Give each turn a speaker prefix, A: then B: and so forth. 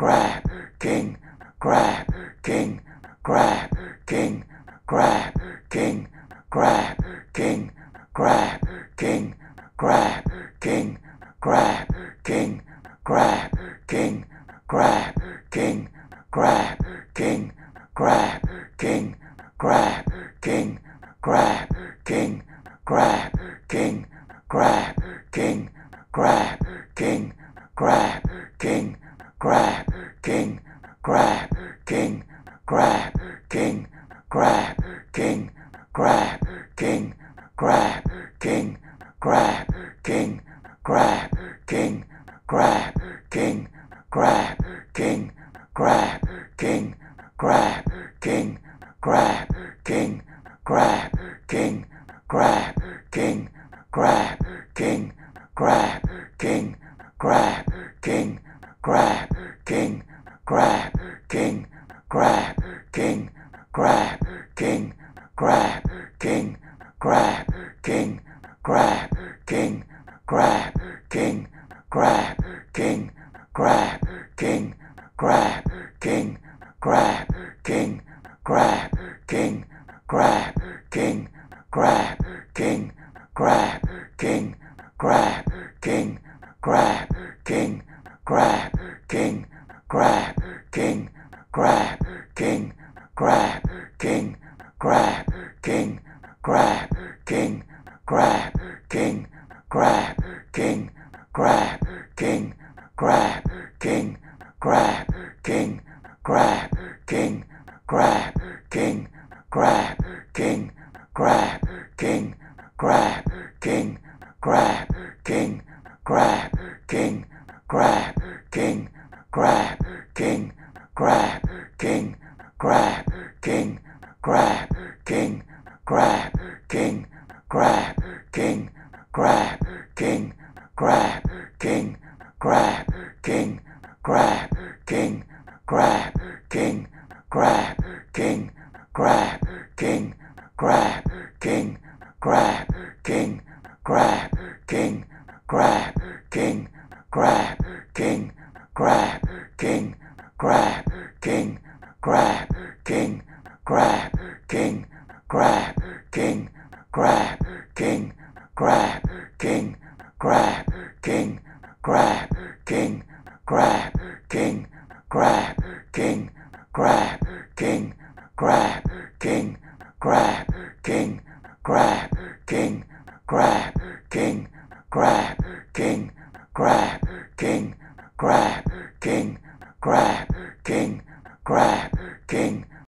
A: crab, king, crab, king, crab, king, crab, king, crab, king, crab, king, crab, king, crab, king, crab, king, crab, king, crab, king, crab, king, crab, king, crab, king, crab, king, grab, king, grab, king, grab, king, grab, king, crab, king, crab, king, crab, king, crab, king, crab, king, crab, king, crab, king, crab, king, crab, king, crab, king, crab, king, crab, king, crab, king, crab, king, crab, king, crab, king, crab, king, king, crab, king, crab, king, crab, king, crab, king, crab, king, crab, king, crab, king, crab, king, crab,
B: king, crab, king, crab, king, crab, king, crab, king, crab, king, crab, king, crab, king, crab, king, crab, king, crab, king, crab, king, crab, king, crab, king, crab, king, crab, king, crab, king, crab, king, crab, king, crab, king, crab, king, crab, king, crab, king, crab, king, crab, king, grab, king, grab, king, grab, crab, king, crab, king, crab, king, crab, king, crab, king, crab, king, crab, king, crab, king, crab, king, crab, king, crab, king, crab, king, crab, king, crab, king, crab, king, grab, king, grab, king, grab, king, crab, king, crab, king, crab, king, crab, king, crab, king, crab, king, crab, king, crab, king, crab, king, crab, king, crab, king, crab, king, crab, king, crab, king, crab, king, grab,